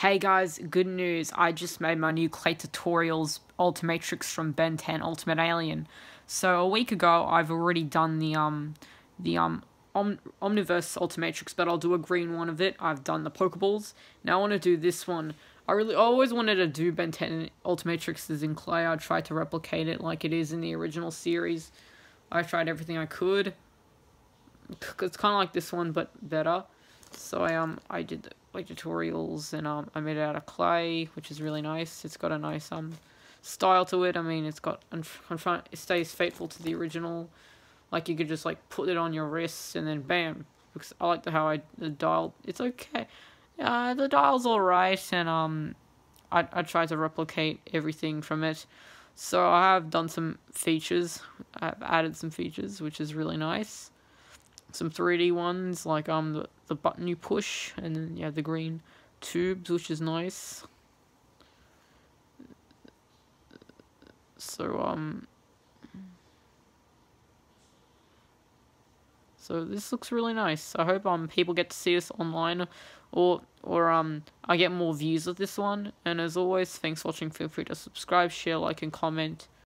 Hey guys, good news. I just made my new Clay Tutorials Ultimatrix from Ben 10 Ultimate Alien. So a week ago, I've already done the um the um Om Omniverse Ultimatrix, but I'll do a green one of it. I've done the Pokeballs. Now I want to do this one. I really I always wanted to do Ben 10 Ultimatrixes in clay. I tried to replicate it like it is in the original series. I tried everything I could. It's kind of like this one, but better. So I um I did like tutorials and um I made it out of clay, which is really nice. It's got a nice um style to it. I mean, it's got it stays faithful to the original. Like you could just like put it on your wrist and then bam. Because I like the how I the dial. It's okay. Uh, the dial's alright, and um, I I tried to replicate everything from it. So I have done some features. I've added some features, which is really nice some 3D ones, like um the, the button you push, and then you have the green tubes, which is nice. So, um... So this looks really nice. I hope um people get to see this online or or um I get more views of this one. And as always, thanks for watching. Feel free to subscribe, share, like and comment.